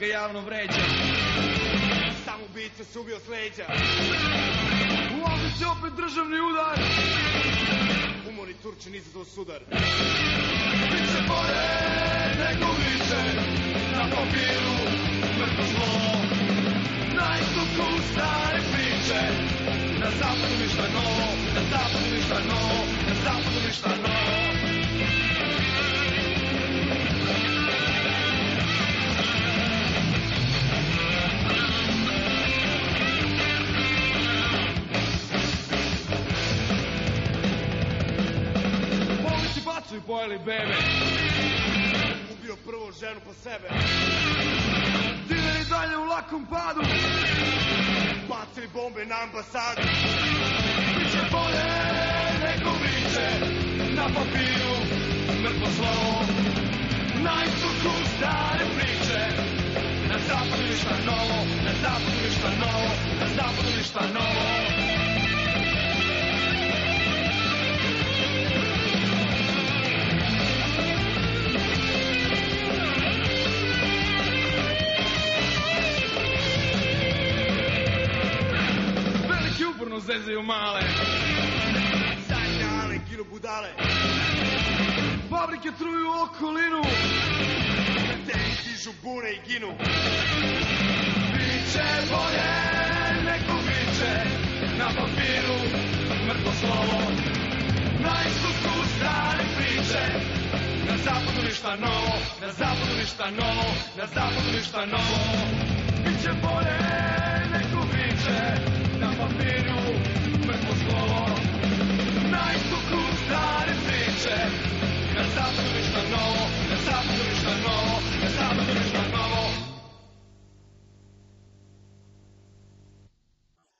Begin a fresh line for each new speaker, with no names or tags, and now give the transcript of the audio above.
ga javno vređa.
Sam ubica se ubio s leđa.
U Africi opet državni udar.
Umori Turčin izazvao sudar.
Biće bolje nego više. Na papiru mrtvo zlo. Na istoku stare priče. Na zapadu ništa novo Na zapadu ništa novo Na zapadu ništa novo pojeli bebe
Ubio prvo ženu po sebe.
Dileri dalje u lakom padu.
Bacili bombe na ambasadu.
Biće bolje nego više Na papiru. Mrtvo slovo. Na istoku stare priče. Na zapadu ništa novo Na zapadu ništa novo Na zapadu ništa novo zezaju male.
Sanjale, kilo budale.
Fabrike truju okolinu.
Te dižu bune i ginu.
Biće bolje neko biće. Na papiru mrtvo slovo. Na istoku stare priče. Na zapadu ništa novo Na zapadu ništa novo Na zapadu ništa novo. Biće bolje